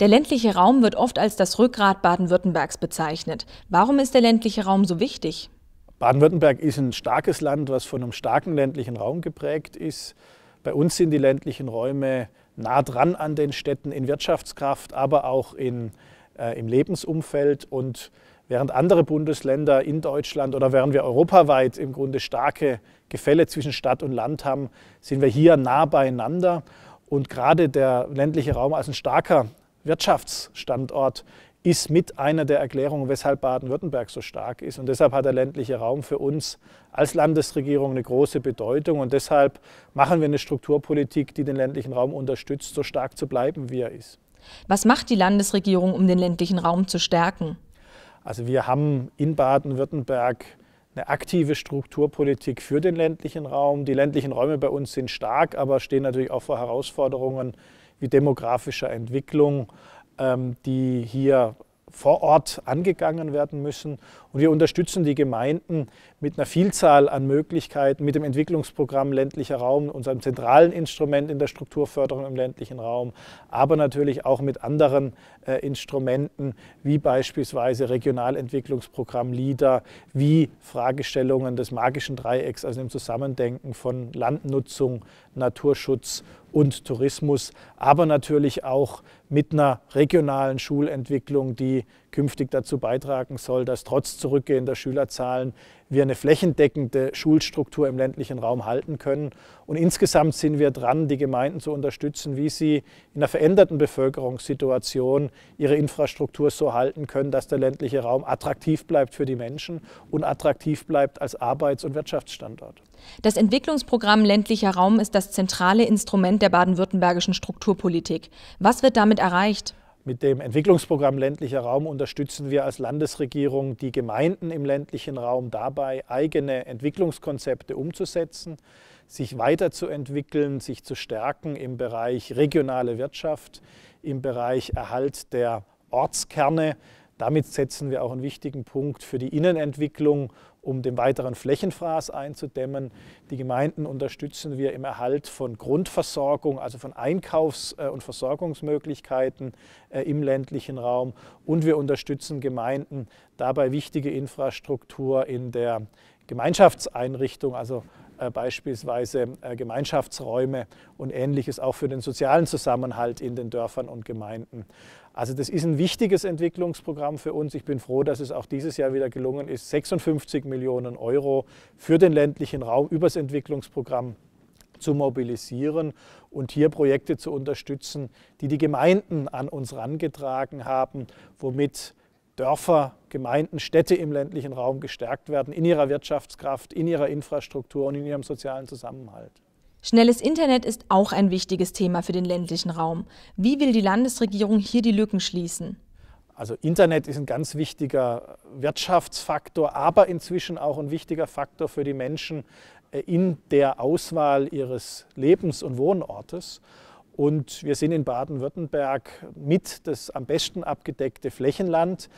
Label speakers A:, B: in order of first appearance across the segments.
A: Der ländliche Raum wird oft als das Rückgrat Baden-Württembergs bezeichnet. Warum ist der ländliche Raum so wichtig?
B: Baden-Württemberg ist ein starkes Land, was von einem starken ländlichen Raum geprägt ist. Bei uns sind die ländlichen Räume nah dran an den Städten in Wirtschaftskraft, aber auch in, äh, im Lebensumfeld. Und während andere Bundesländer in Deutschland oder während wir europaweit im Grunde starke Gefälle zwischen Stadt und Land haben, sind wir hier nah beieinander. Und gerade der ländliche Raum als ein starker Wirtschaftsstandort ist mit einer der Erklärungen, weshalb Baden-Württemberg so stark ist. Und deshalb hat der ländliche Raum für uns als Landesregierung eine große Bedeutung. Und deshalb machen wir eine Strukturpolitik, die den ländlichen Raum unterstützt, so stark zu bleiben, wie er ist.
A: Was macht die Landesregierung, um den ländlichen Raum zu stärken?
B: Also wir haben in Baden-Württemberg eine aktive Strukturpolitik für den ländlichen Raum. Die ländlichen Räume bei uns sind stark, aber stehen natürlich auch vor Herausforderungen wie demografischer Entwicklung, ähm, die hier vor Ort angegangen werden müssen. Und wir unterstützen die Gemeinden mit einer Vielzahl an Möglichkeiten, mit dem Entwicklungsprogramm ländlicher Raum, unserem zentralen Instrument in der Strukturförderung im ländlichen Raum, aber natürlich auch mit anderen äh, Instrumenten, wie beispielsweise Regionalentwicklungsprogramm LIDA, wie Fragestellungen des magischen Dreiecks, also im Zusammendenken von Landnutzung, Naturschutz und Tourismus, aber natürlich auch mit einer regionalen Schulentwicklung, die künftig dazu beitragen soll, dass trotz zurückgehender Schülerzahlen wir eine flächendeckende Schulstruktur im ländlichen Raum halten können. Und insgesamt sind wir dran, die Gemeinden zu unterstützen, wie sie in einer veränderten Bevölkerungssituation ihre Infrastruktur so halten können, dass der ländliche Raum attraktiv bleibt für die Menschen und attraktiv bleibt als Arbeits- und Wirtschaftsstandort.
A: Das Entwicklungsprogramm ländlicher Raum ist das zentrale Instrument der baden-württembergischen Strukturpolitik. Was wird damit erreicht?
B: Mit dem Entwicklungsprogramm ländlicher Raum unterstützen wir als Landesregierung die Gemeinden im ländlichen Raum dabei, eigene Entwicklungskonzepte umzusetzen, sich weiterzuentwickeln, sich zu stärken im Bereich regionale Wirtschaft, im Bereich Erhalt der Ortskerne, damit setzen wir auch einen wichtigen Punkt für die Innenentwicklung, um den weiteren Flächenfraß einzudämmen. Die Gemeinden unterstützen wir im Erhalt von Grundversorgung, also von Einkaufs- äh, und Versorgungsmöglichkeiten äh, im ländlichen Raum. Und wir unterstützen Gemeinden dabei, wichtige Infrastruktur in der Gemeinschaftseinrichtung, also beispielsweise äh, Gemeinschaftsräume und ähnliches auch für den sozialen Zusammenhalt in den Dörfern und Gemeinden. Also das ist ein wichtiges Entwicklungsprogramm für uns. Ich bin froh, dass es auch dieses Jahr wieder gelungen ist, 56 Millionen Euro für den ländlichen Raum übers Entwicklungsprogramm zu mobilisieren und hier Projekte zu unterstützen, die die Gemeinden an uns herangetragen haben, womit Dörfer, Gemeinden, Städte im ländlichen Raum gestärkt werden in ihrer Wirtschaftskraft, in ihrer Infrastruktur und in ihrem sozialen Zusammenhalt.
A: Schnelles Internet ist auch ein wichtiges Thema für den ländlichen Raum. Wie will die Landesregierung hier die Lücken schließen?
B: Also Internet ist ein ganz wichtiger Wirtschaftsfaktor, aber inzwischen auch ein wichtiger Faktor für die Menschen äh, in der Auswahl ihres Lebens- und Wohnortes. Und wir sind in Baden-Württemberg mit das am besten abgedeckte Flächenland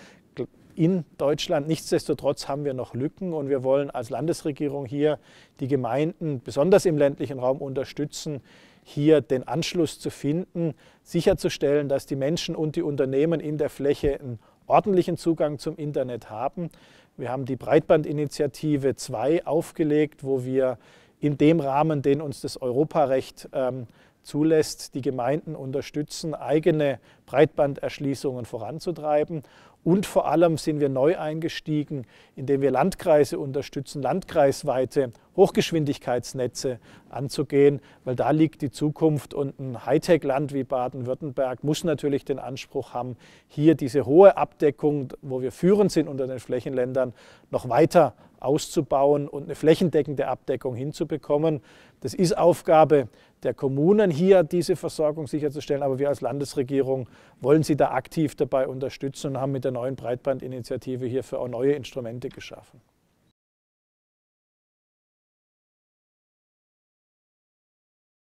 B: in Deutschland. Nichtsdestotrotz haben wir noch Lücken und wir wollen als Landesregierung hier die Gemeinden, besonders im ländlichen Raum, unterstützen, hier den Anschluss zu finden, sicherzustellen, dass die Menschen und die Unternehmen in der Fläche einen ordentlichen Zugang zum Internet haben. Wir haben die Breitbandinitiative 2 aufgelegt, wo wir in dem Rahmen, den uns das Europarecht ähm, zulässt, die Gemeinden unterstützen, eigene Breitbanderschließungen voranzutreiben. Und vor allem sind wir neu eingestiegen, indem wir Landkreise unterstützen, landkreisweite Hochgeschwindigkeitsnetze anzugehen, weil da liegt die Zukunft und ein Hightech-Land wie Baden-Württemberg muss natürlich den Anspruch haben, hier diese hohe Abdeckung, wo wir führend sind unter den Flächenländern, noch weiter auszubauen und eine flächendeckende Abdeckung hinzubekommen. Das ist Aufgabe der Kommunen, hier diese Versorgung sicherzustellen, aber wir als Landesregierung wollen sie da aktiv dabei unterstützen und haben mit der neuen Breitbandinitiative hierfür auch neue Instrumente geschaffen.